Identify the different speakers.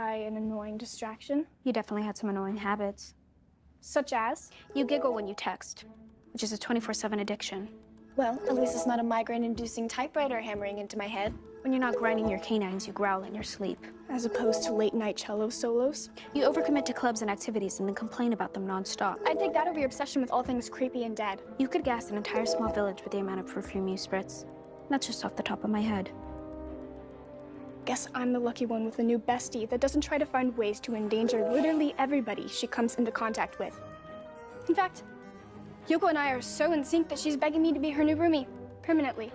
Speaker 1: I an annoying distraction?
Speaker 2: You definitely had some annoying habits.
Speaker 1: Such as?
Speaker 2: You giggle when you text, which is a 24 7 addiction.
Speaker 1: Well, at least it's not a migraine inducing typewriter hammering into my head.
Speaker 2: When you're not grinding your canines, you growl in your sleep.
Speaker 1: As opposed to late night cello solos.
Speaker 2: You overcommit to clubs and activities and then complain about them nonstop.
Speaker 1: I'd take that over your obsession with all things creepy and dead.
Speaker 2: You could gas an entire small village with the amount of perfume you spritz. That's just off the top of my head.
Speaker 1: Guess I'm the lucky one with a new bestie that doesn't try to find ways to endanger literally everybody she comes into contact with. In fact, Yoko and I are so in sync that she's begging me to be her new roomie, permanently.